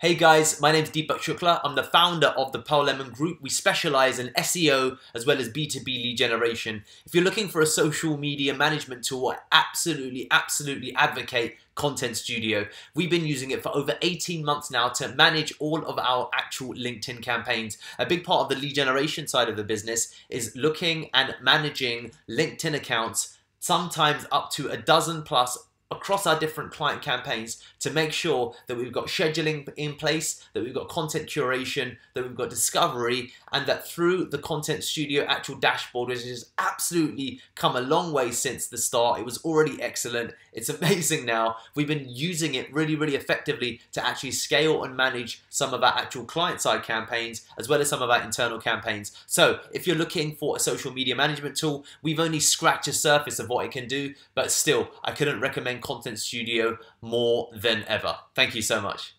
Hey guys, my name is Deepak Shukla. I'm the founder of the Pearl Lemon Group. We specialize in SEO as well as B2B lead generation. If you're looking for a social media management tool, I absolutely, absolutely advocate Content Studio. We've been using it for over 18 months now to manage all of our actual LinkedIn campaigns. A big part of the lead generation side of the business is looking and managing LinkedIn accounts sometimes up to a dozen plus across our different client campaigns to make sure that we've got scheduling in place, that we've got content curation, that we've got discovery, and that through the Content Studio actual dashboard, which has absolutely come a long way since the start, it was already excellent. It's amazing now. We've been using it really, really effectively to actually scale and manage some of our actual client side campaigns as well as some of our internal campaigns. So if you're looking for a social media management tool, we've only scratched the surface of what it can do, but still, I couldn't recommend Content Studio more than ever. Thank you so much.